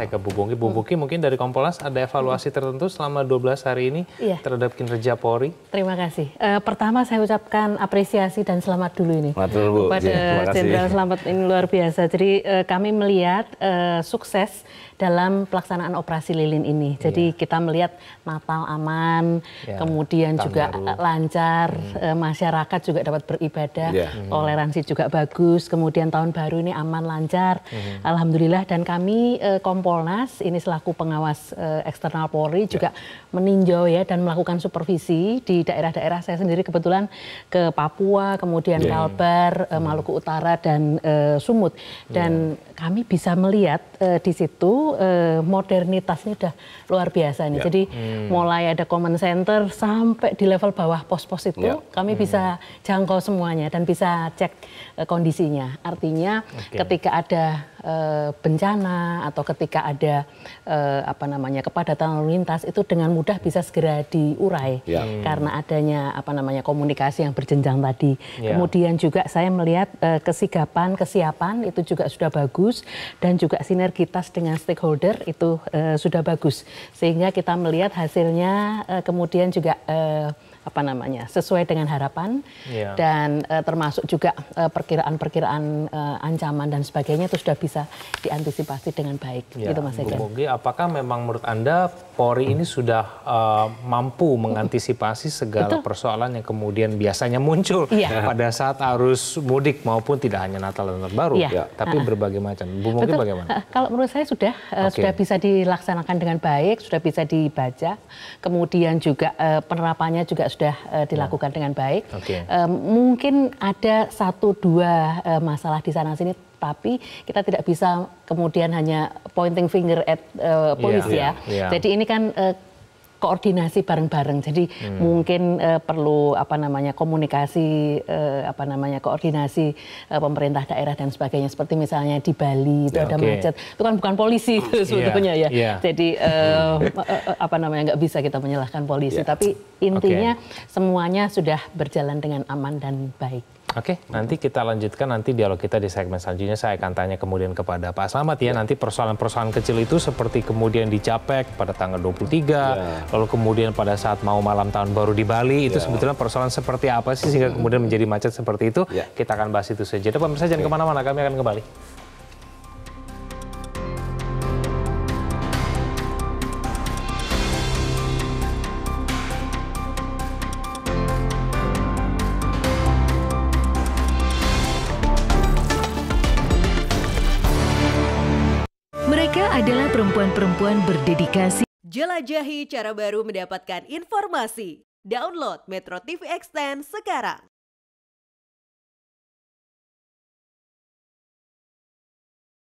Saya ke Bu Bungki. Bu Bungki mungkin dari Kompolnas ada evaluasi tertentu selama 12 hari ini Iya. terhadap kinerja Polri? Terima kasih. Eh, pertama saya ucapkan apresiasi dan selamat dulu ini Selamat dulu, Bu. kepada Iya, terima kasih. Jenderal Selamat ini luar biasa. Jadi eh, kami melihat eh, sukses dalam pelaksanaan operasi lilin ini. Jadi kita melihat Natal aman, Iya, kemudian juga baru. lancar, eh, masyarakat juga dapat beribadah, Iya. toleransi juga bagus. Kemudian tahun baru ini aman lancar, alhamdulillah. Dan kami eh, Kompolnas ini selaku pengawas eh, eksternal Polri juga meninjau ya dan melakukan supervisi di daerah-daerah. Saya sendiri kebetulan ke Papua, kemudian Kalbar, eh, Maluku Utara dan eh, Sumut. Dan kami bisa melihat eh, di situ eh, modernitasnya sudah luar biasa nih. Ya. Jadi mulai ada common center sampai di level bawah pos-pos itu Ya. kami bisa jangkau semuanya dan bisa cek eh, kondisinya. Artinya Oke. ketika ada eh, bencana atau ketika ada eh, apa namanya kepadatan lalu lintas itu dengan mudah bisa segera diurai Ya. karena adanya apa namanya komunikasi yang berjenjang tadi. Ya. Kemudian juga saya melihat eh, kesigapan, kesiapan itu juga sudah bagus dan juga sinergitas dengan stakeholder itu eh, sudah bagus sehingga kita melihat hasilnya eh, kemudian juga eh, apa namanya sesuai dengan harapan Ya. dan eh, termasuk juga eh, perkiraan-perkiraan eh, ancaman dan sebagainya itu sudah bisa diantisipasi dengan baik Ya, itu Mas Bu. Bungki, apakah memang menurut Anda Polri ini sudah eh, mampu mengantisipasi segala Betul. persoalan yang kemudian biasanya muncul Iya. pada saat arus mudik maupun tidak hanya Natal dan Tahun Baru, Iya. tapi berbagai macam. Bu Betul. bagaimana? Eh, Kalau menurut saya sudah eh, Oke. sudah bisa dilaksanakan dengan baik, sudah bisa dibaca, kemudian juga eh, penerapannya juga sudah eh, dilakukan dengan baik. Oke. Eh, mungkin ada satu dua eh, masalah di sana sini, tapi kita tidak bisa kemudian hanya pointing finger at eh, polisi Iya, ya. iya. Jadi ini kan eh, koordinasi bareng-bareng. Jadi Hmm. mungkin eh, perlu apa namanya komunikasi eh, apa namanya koordinasi eh, pemerintah daerah dan sebagainya seperti misalnya di Bali itu Ya, ada oke. macet. Itu kan bukan polisi itu sebetulnya ya. iya. Jadi eh, apa namanya nggak bisa kita menyalahkan polisi, Ya. tapi intinya semuanya sudah berjalan dengan aman dan baik. Oke, nanti kita lanjutkan nanti dialog kita di segmen selanjutnya. Saya akan tanya kemudian kepada Pak Slamet ya, nanti persoalan-persoalan kecil itu seperti kemudian di Capek pada tanggal 23, lalu kemudian pada saat mau malam tahun baru di Bali, itu Ya. sebetulnya persoalan seperti apa sih sehingga kemudian menjadi macet seperti itu? Ya. Kita akan bahas itu saja. Pemirsa jangan ke mana-mana, kami akan kembali. Adalah perempuan-perempuan berdedikasi Jelajahi cara baru mendapatkan informasi. Download Metro TV Extend sekarang.